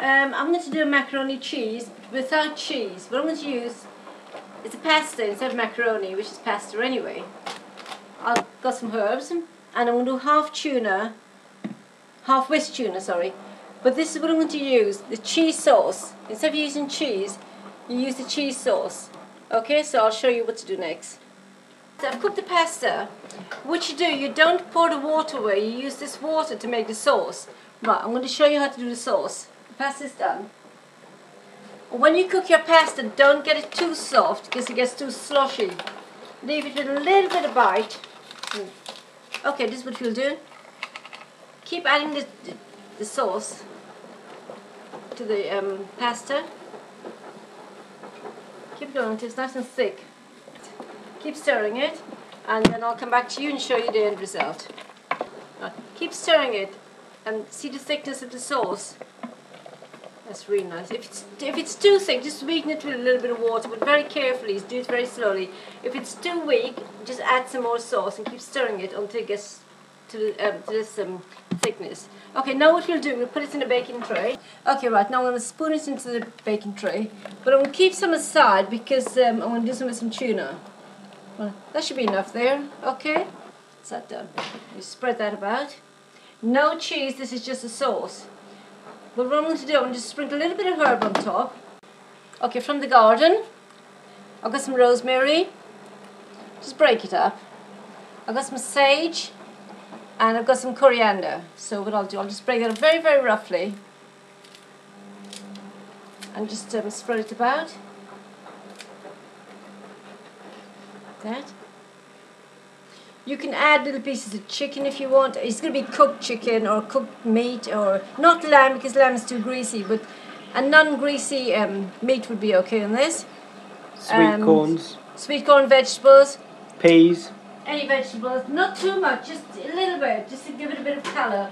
um, I'm going to do macaroni cheese without cheese. What I'm going to use is a pasta instead of macaroni, which is pasta anyway. I've got some herbs, and I'm going to do half tuna, half whisk tuna, sorry. But this is what I'm going to use, the cheese sauce. Instead of using cheese, you use the cheese sauce. Okay, so I'll show you what to do next. So I've cooked the pasta. What you do, you don't pour the water away, you use this water to make the sauce. Right, I'm going to show you how to do the sauce. The pasta's done. When you cook your pasta, don't get it too soft because it gets too sloshy. Leave it with a little bit of bite. Okay, this is what we'll do. Keep adding the, the, the sauce to the um, pasta. Keep going until it's nice and thick. Keep stirring it and then I'll come back to you and show you the end result. Keep stirring it and see the thickness of the sauce. That's really nice. If it's, if it's too thick, just sweeten it with a little bit of water, but very carefully, do it very slowly. If it's too weak, just add some more sauce and keep stirring it until it gets to, um, to this um, thickness. Okay, now what we'll do, we'll put it in a baking tray. Okay, right, now I'm going to spoon it into the baking tray, but I'm going to keep some aside because um, I'm going to do some with some tuna. Well, that should be enough there, okay? Is that done? You spread that about. No cheese, this is just a sauce. What I'm going to do, I'm going to just sprinkle a little bit of herb on top. Okay, from the garden. I've got some rosemary. Just break it up. I've got some sage. And I've got some coriander. So what I'll do, I'll just break it up very, very roughly. And just um, spread it about. That. You can add little pieces of chicken if you want. It's going to be cooked chicken or cooked meat or not lamb because lamb is too greasy, but a non-greasy um, meat would be okay on this. Sweet Um, corns, Sweet corn vegetables, peas. any vegetables, not too much, just a little bit, just to give it a bit of colour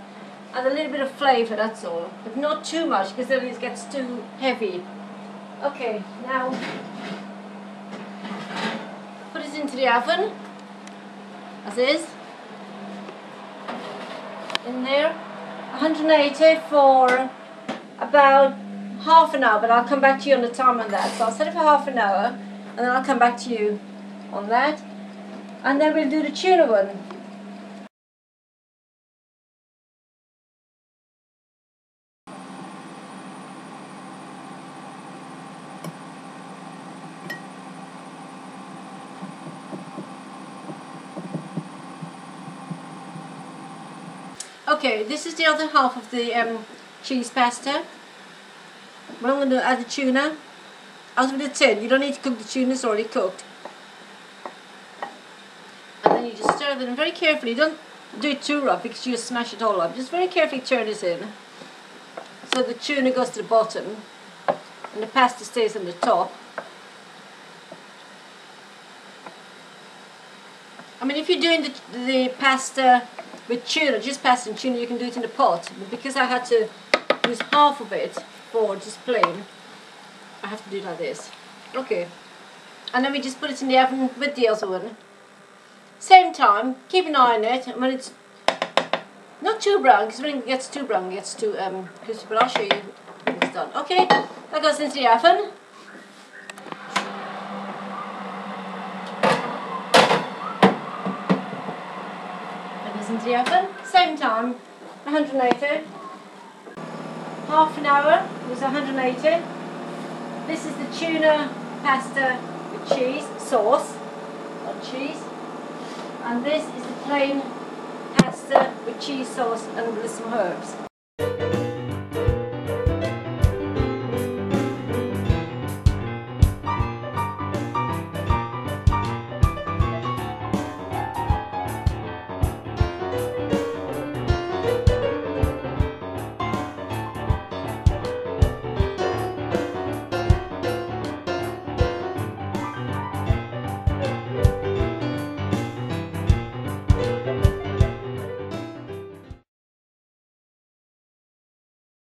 and a little bit of flavour, that's all. But not too much because then it gets too heavy. Okay, now put it into the oven, is. In there, 180 for about half an hour, but I'll come back to you on the time on that. So I'll set it for half an hour and then I'll come back to you on that. And then we'll do the tuna one. Okay, this is the other half of the um, cheese pasta. But I'm going to add the tuna out of the tin. You don't need to cook the tuna, it's already cooked. And then you just stir in very carefully. Don't do it too rough because you'll smash it all up. Just very carefully turn this in. So the tuna goes to the bottom and the pasta stays on the top. I mean, if you're doing the, the pasta with tuna, just pasta and tuna, you can do it in the pot. But because I had to use half of it for just plain, I have to do it like this. Okay. And then we just put it in the oven with the other one. Same time, keep an eye on it. And when it's not too brown, because when it gets too brown, it gets too um, crispy. But I'll show you when it's done. Okay, that goes into the oven. That goes into the oven. Same time, 180. Half an hour was 180. This is the tuna pasta with cheese, sauce, not cheese. And this is the plain pasta with cheese sauce and with some herbs.